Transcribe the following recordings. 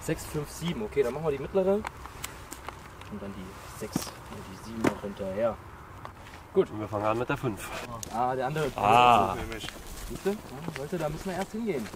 6, 5, 7. Okay, dann machen wir die mittlere. Und dann die 6 und die 7 noch hinterher. Und wir fangen an mit der 5. Ah, der andere. Ah. Siehst du? Ja, sollte, da müssen wir erst hingehen.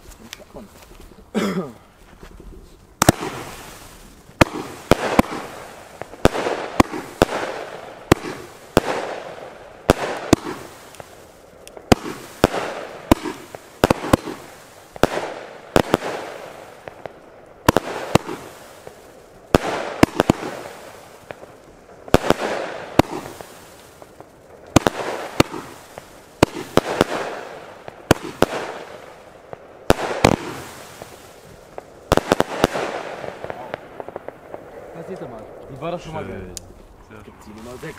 Das siehst du mal. Die war doch schon mal geil. Gibt sie Nummer 6.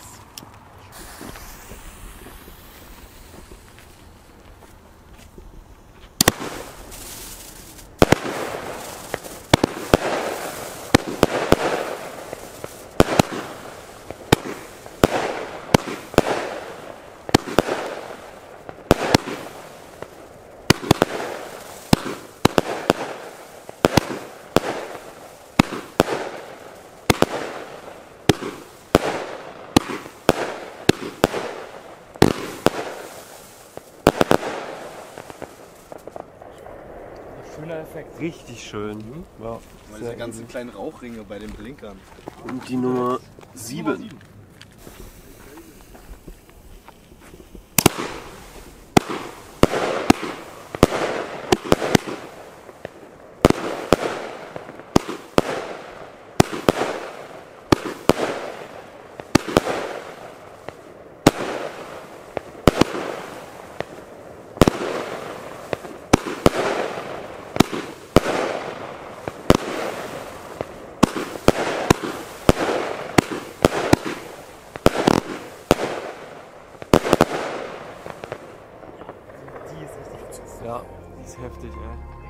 Schöner Effekt. Richtig schön. Ja. Weil diese ganzen kleinen Rauchringe bei den Blinkern. Und die Nummer 7. Die ist richtig Ja, die ist heftig, ey.